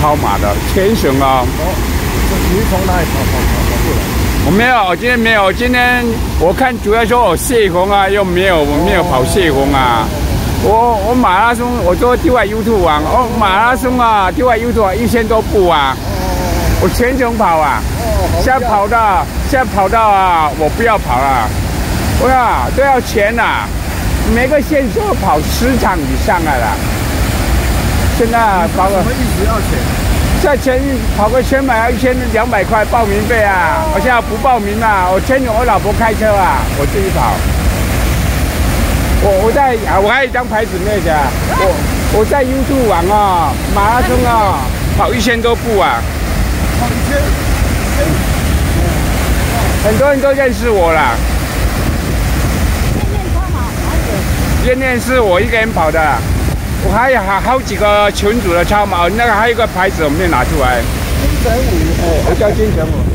超马的全省啊。哦，你从哪里跑跑跑跑过来？我没有，今天没有。今天我看主要说我谢红啊，又没有，我没有跑谢红啊。我我马拉松，我做 T Y U Two 啊，哦，马拉松啊，T Y U Two 一千多步啊，我全程跑啊。现在跑到现在跑到啊，我不要跑了。我呀都要钱呐，每个县都要跑十场以上的了。现在跑个什么意思要钱？在前跑个千百要一千两百块报名费啊！我现在不报名了，我牵着我老婆开车啊，我自己跑。我我在啊，我还有一张牌子那个，我我在 YouTube 网啊，马拉松啊，跑一千多步啊，跑一千，很多人都认识我了。练练是我一个人跑的，我还有好好几个群主的超毛，那个还有一个牌子我没有拿出来。金城武，我叫金城武。